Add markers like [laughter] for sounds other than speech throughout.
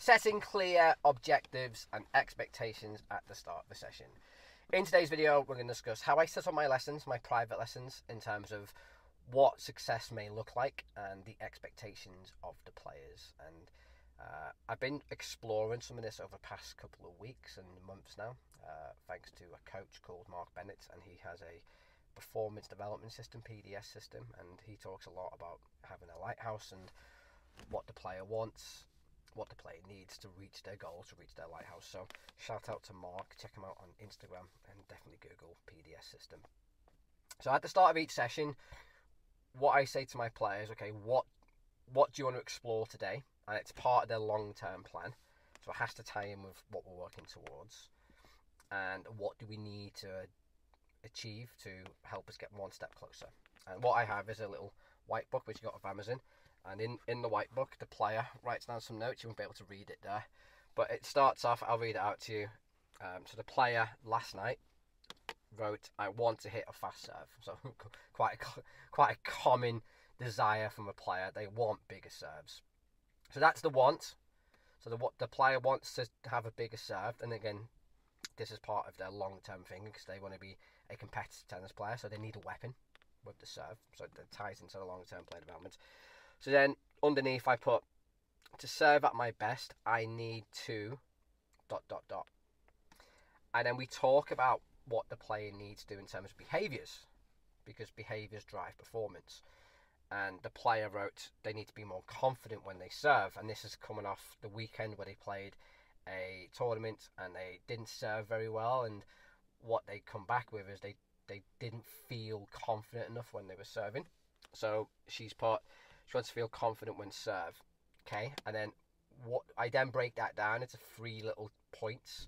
setting clear objectives and expectations at the start of the session. In today's video, we're going to discuss how I set up my lessons, my private lessons, in terms of what success may look like and the expectations of the players. And uh, I've been exploring some of this over the past couple of weeks and months now, uh, thanks to a coach called Mark Bennett, and he has a performance development system, PDS system, and he talks a lot about having a lighthouse and what the player wants, what the player needs to reach their goals, to reach their lighthouse. So shout out to Mark, check him out on Instagram, and definitely Google PDS system. So at the start of each session, what I say to my players, okay, what what do you want to explore today? And it's part of their long term plan. So it has to tie in with what we're working towards. And what do we need to achieve to help us get one step closer? And what I have is a little white book which you got off Amazon and in, in the white book, the player writes down some notes. You won't be able to read it there. But it starts off, I'll read it out to you. Um, so the player last night wrote, I want to hit a fast serve. So [laughs] quite a, quite a common desire from a player. They want bigger serves. So that's the want. So the what the player wants to have a bigger serve, and again, this is part of their long term thing because they want to be a competitive tennis player, so they need a weapon with the serve. So it ties into the long term play development. So then underneath I put to serve at my best I need to dot dot dot. And then we talk about what the player needs to do in terms of behaviours because behaviours drive performance. And the player wrote they need to be more confident when they serve, and this is coming off the weekend where they played a tournament and they didn't serve very well. And what they come back with is they they didn't feel confident enough when they were serving. So she's put she wants to feel confident when serve. Okay, and then what I then break that down into three little points.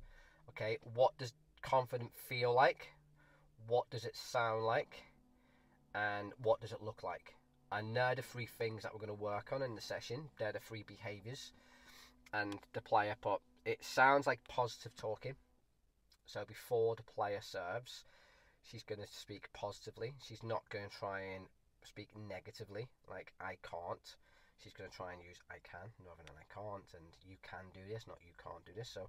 Okay, what does confident feel like? What does it sound like? And what does it look like? And they're the three things that we're going to work on in the session. They're the three behaviours. And the player put it sounds like positive talking. So before the player serves, she's going to speak positively. She's not going to try and speak negatively, like I can't. She's going to try and use I can rather than I can't, and you can do this, not you can't do this. So,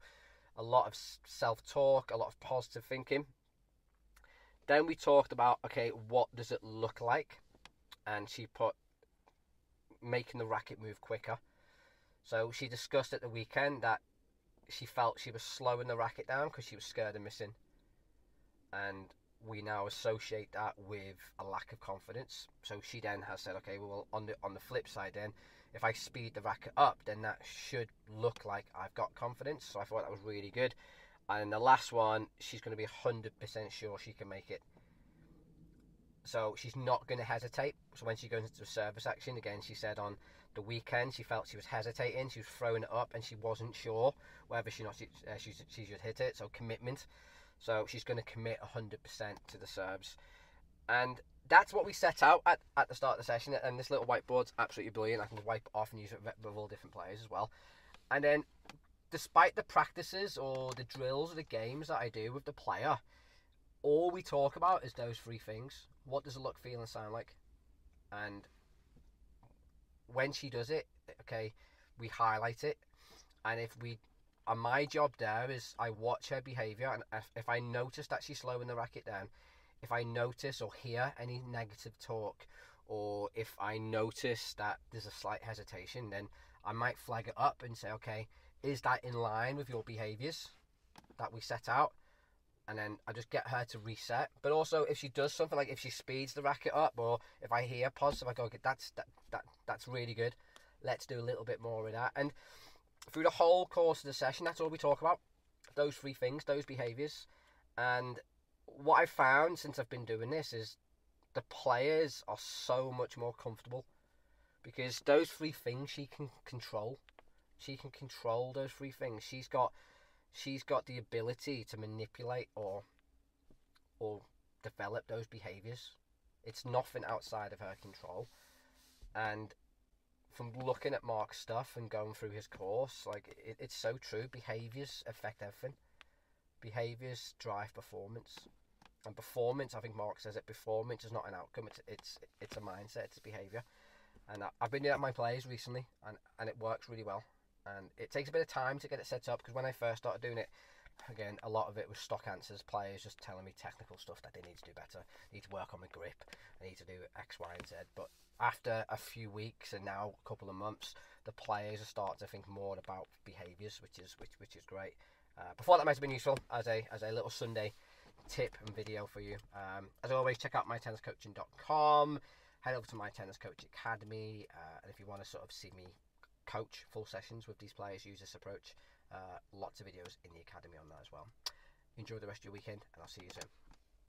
a lot of self talk, a lot of positive thinking. Then we talked about okay, what does it look like? And she put making the racket move quicker. So she discussed at the weekend that she felt she was slowing the racket down because she was scared of missing. And we now associate that with a lack of confidence. So she then has said, okay, well, on the on the flip side, then if I speed the racket up, then that should look like I've got confidence. So I thought that was really good. And the last one, she's going to be hundred percent sure she can make it. So she's not going to hesitate. So when she goes into service action again, she said on the weekend she felt she was hesitating. She was throwing it up, and she wasn't sure whether she not she, uh, she, she should hit it. So commitment. So she's going to commit 100% to the serves. And that's what we set out at, at the start of the session. And this little whiteboard's absolutely brilliant. I can wipe off and use it with all different players as well. And then, despite the practices or the drills or the games that I do with the player, all we talk about is those three things. What does it look, feel, and sound like? And when she does it, okay, we highlight it. And if we and my job there is I watch her behaviour, and if, if I notice that she's slowing the racket down, if I notice or hear any negative talk, or if I notice that there's a slight hesitation, then I might flag it up and say, okay, is that in line with your behaviours that we set out? And then I just get her to reset. But also, if she does something like if she speeds the racket up, or if I hear positive, I go, okay, that's that, that that's really good. Let's do a little bit more of that. And through the whole course of the session, that's all we talk about. Those three things, those behaviours. And what I've found since I've been doing this is the players are so much more comfortable because those three things she can control. She can control those three things. She's got she's got the ability to manipulate or or develop those behaviors. It's nothing outside of her control. And from looking at Mark's stuff and going through his course, like it, it's so true. Behaviors affect everything. Behaviors drive performance, and performance. I think Mark says it. Performance is not an outcome. It's it's it's a mindset. It's a behavior. And I, I've been doing that with my players recently, and and it works really well. and it takes a bit of time to get it set up because when I first started doing it, again, a lot of it was stock answers, players just telling me technical stuff that they need to do better, I need to work on my grip, I need to do X, Y, and Z. But after a few weeks and now a couple of months, the players are starting to think more about behaviours, which is which which is great. Uh, before that might have been useful as a as a little Sunday tip and video for you. Um, as always, check out mytenniscoaching.com. Head over to my tennis coach academy, uh, and if you want to sort of see me coach full sessions with these players, use this approach. Uh, lots of videos in the academy on that as well. Enjoy the rest of your weekend, and I'll see you soon.